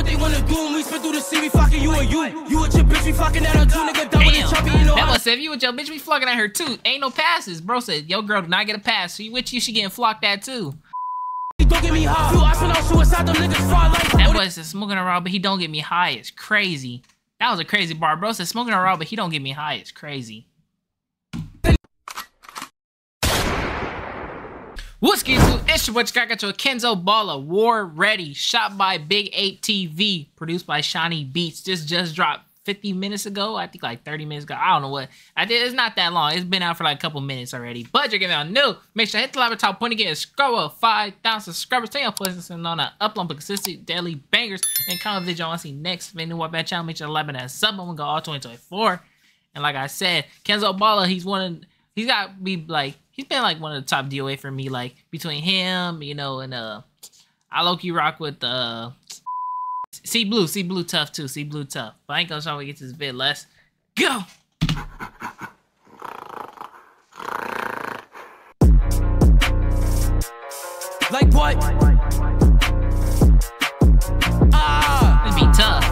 what they wanna do. And we spit through the city, flocking you and you. You with your bitch, we flocking at her too, nigga. Done with the choppy, you know. That was if you with your bitch, we flocking at her too. Ain't no passes. Bro said, yo girl did not get a pass. So you with you, she getting flocked at too. Don't get me high. Few option out suicide, them niggas fry like. That said smoking a raw, but he don't get me high. It's crazy. That was a crazy bar. Bro said smoking a raw, but he don't get me high. It's crazy. What's good? It's your boy a Kenzo Balla War Ready, shot by Big Ape TV, produced by Shawnee Beats. This just dropped 50 minutes ago. I think like 30 minutes ago. I don't know what. I did. It's not that long. It's been out for like a couple minutes already. But you're getting on new. Make sure hit the like top point again, scroll up 5,000 subscribers. Stay on place and on a upload for consistent daily bangers and comment video I want to see next. New to my channel, make sure to like and sub. I'm gonna go all 2024. And like I said, Kenzo Balla, he's one of he's got to be like he's been like one of the top DOA for me. Like between him, you know, and uh, I low key rock with uh, C Blu, C Blu tough too, C Blu tough. But I ain't gonna show we get this bit. Let's go. Like what? Ah, This be tough.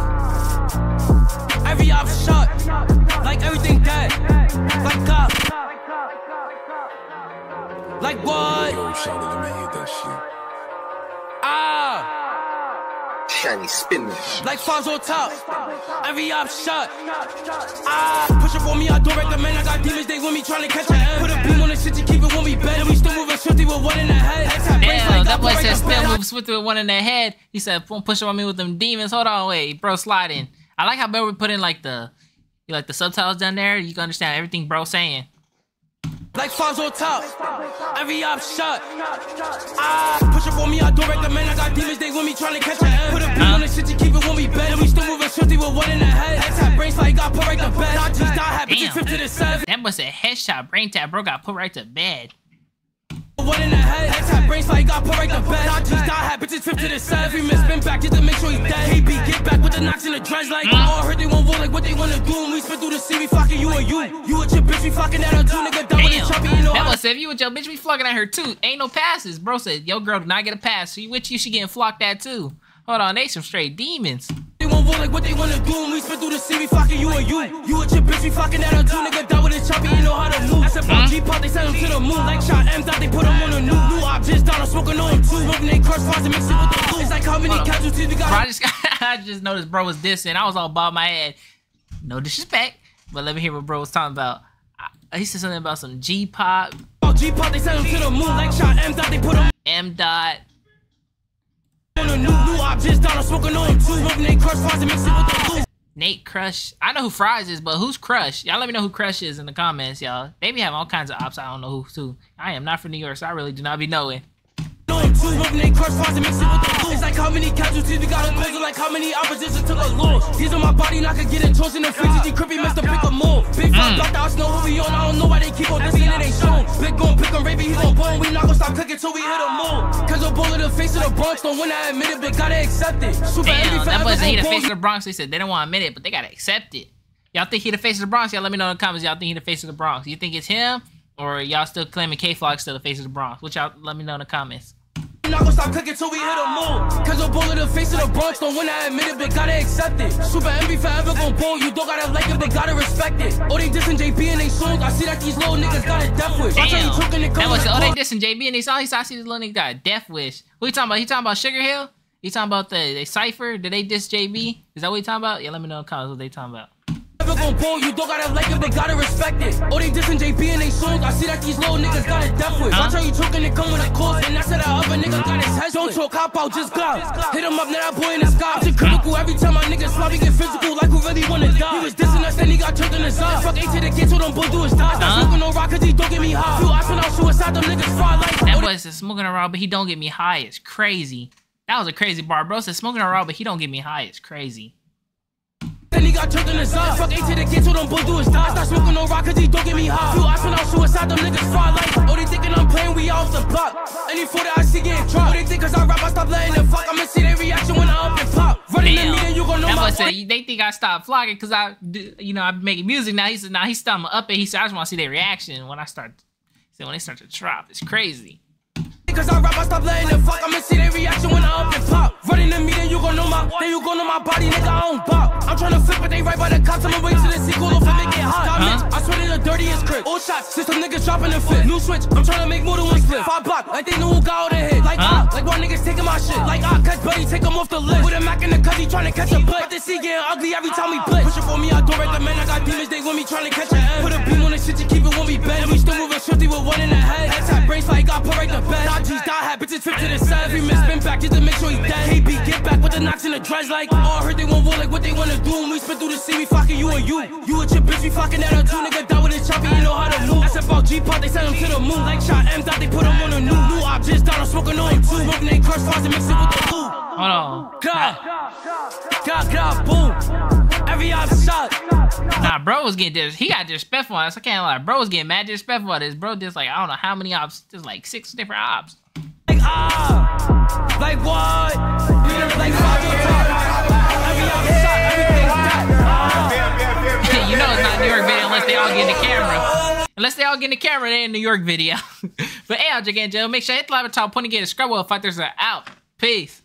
every op shut. Like everything dead. Like cop. Like what? Yo, shout out, let me hit that shit. Ah, Shiny spin this. like fives on top. Every op shut. Ah, push up on me, I don't recommend. I got demons, they want me trying to catch a end. Put a beam on the shit, you keep it when we bed. And we still moving swifty with one in the head. Head tap brains Damn, like that boy said the still bed. move swift with one in the head. He said, "Don't push on me with them demons." Hold on, wait, bro, sliding. I like how bro we put in like the, you like the subtitles down there. You can understand everything bro saying. Like fives on top. Every op shut. Ah, push up on me, I don't recommend. I got demons, they want me trying to catch a end. Put a beam on the shit, you keep it when we bed. And we still moving swifty with one in the head. Head tap brains like I put right the bed. I just die, happy to trip to the seven. That boy said headshot, brain tap, bro got put right to bed. One in the head, head tap brains like I put right the bed. I just die, happy to trip to the seven. Every miss spin back just to make sure he's dead. KB, get back with the knocks in the dredge like. Mm. All heard they won't vote like what they wanna do. And we spin through the city, flocking you and you. You with your bitch, we flocking at her too. Nigga, with the choppy, you know That said, if you with your bitch, we flocking at her too. Ain't no passes. Bro said, yo girl did not get a pass. So you with you, she getting flocked at too. Hold on, they some straight demons. Won't like what they wanna do. And we spin through the city, fucking you and you. You with your bitch, we flocking at her too. Nigga, done with a choppy, you know how to move. I said, bro, G-pop, they send him to the moon. Like shot M, thought they put him on the new. New objects down, I'm smoking on two. Smoking they crush bars and mix it with the blue. It's like how many casualties we got. Bro, I just, I just noticed bro was dissing. I was all bob my head. No disrespect, but let me hear what bro was talking about. He said something about some G pop, Oh, G-pop, they send him to the moon. Like shot M, thought they put him M dot. On the new. New objects down, I'm smoking on too. Smoking they crush bars and mix it with the. Nate Crush. I know who Fries is, but who's Crush? Y'all let me know who Crush is in the comments, y'all. They be having all kinds of ops. I don't know who too. I am not from New York, so I really do not be knowing. on him too. Smoking they crush bars and mix it with the blue. It's like how many casualties we got opposing, like how many opposition took a loss. These are my body, not gonna get in toast in the fridges. These Mm. move. Got the house, know who we on. I don't know why they keep on dissing, it ain't shown. Big gon' pick him, Raby, he gon' bone. We not gonna stop cooking till we hit a move. Cause a bullet in the face of the Bronx, don't wanna admit it, but gotta accept it. Super Damn, that boy said he the face of the Bronx. They said they don't want to admit it, but they gotta accept it. Y'all think he the face of the Bronx? Y'all let me know in the comments. Y'all think he the face of the Bronx? You think it's him, or y'all still claiming Kay Flock still the face of the Bronx? Which y'all let me know in the comments. We not gonna stop cooking till we hit a move. Cause a bullet in the face of the Bronx, don't wanna admit it, but gotta accept it. Super envy forever gon' pull. You don't gotta like it, but gotta respect it. Oh, they dissing JB and they songs. I see that these little niggas got a death wish. Watch how you Damn. choking and That was oh they dissing JB and they saw I see this little nigga got a death wish. What you talking about? He talking about Sugar Hill? He talking about the they cipher? Did they diss JB? Is that what you talking about? Yeah, let me know in the comments what they talking about. Never gon' pull. You don't gotta like it, but gotta respect it. Oh, they dissing JB and they songs. I see that these little niggas got a death wish. Watch how you choking and come with a cause. And that's how that other nigga got his head. Don't choke, hop out, just go. Hit him up, now that boy in the sky. It's critical every time my niggas sloppy get physical, like who really wanna die. He was dissing us, then he got turned in his eye. Fuck eight to the kids, so them boys do his die. Stop smoking no rock, cause he don't get me high. Few option out suicide, them niggas fry like. That boy said smoking a raw, but he don't get me high. It's crazy. That was a crazy bar. Bro said smoking a raw, but he don't get me high. It's crazy. Then he got in his eye. Fuck eight to the kids, so them boys do his die. Stop smoking no rock, cause he don't get me high. Few option out suicide, them niggas fry like. Oh, they thinking I'm playing, we off the block. Any fool that I see getting dropped. Oh, they think cause I rap, I stop letting them fuck. I'ma see their reaction when I up and pop. Running Damn. meeting, you gon' know That my said they think I stopped vlogging because I, you know, I'm making music now. He said now he's stopping up it. He said I just want to see their reaction when I start. He said when they start to drop, it's crazy. Cause I rap, I stop letting them fuck. I'ma see their reaction when I up and pop. Running the meeting, you gon' know my Then you go to my body, nigga, I don't bop. I'm tryna flip it, they right by the cops. I'ma wait till the sequel get I swear they the dirtiest crib. Old shots, since some niggas dropping the fit. New switch, I'm tryna make more than one split. Five block, like they know who got all the hit. Like Huh? ah, like why niggas taking my shit. Like ah, catch buddy, take him off the list. With a Mac in the cut, he to catch a butt. But the sea getting ugly every time we blitz. Push it for me, I don't recommend. I got demons, they with me trying to catch a end. Put a beam on the shit, you keep it when we bend. And we still moving swifty with one in the head. Head tap brains like I put right the bed. Dot G's, dot hat, bitches trip to the set. Every miss spin back just get back with the knocks in the dreads like. all I heard they want war like what they wanna do. When we spin through the sea, we fucking you and you. You with your bitch, we fucking at her too. Nigga down with his choppy, you know how to move. That's about G-Pop, they send him to the moon. Like shot M, thought they put him on a new. New objects, down, I'm smoking on two. Smoking they crush fries and mix it with the glue. Hold on. God, God, God, boom. Every op shot. Nah, bro was getting dis. He got disrespectful on us. I can't lie. Bro was getting mad disrespectful on this. Bro just like I don't know how many ops. Just like six different ops. Like ah, like what? Like your top. Every everything's that. you know it's not New York video unless they all get in the camera. Unless they all get in the camera, they in New York video. but hey, I'm Jig Joe. Make sure you hit the like button, get a scrub. Well, fighters are out. Peace.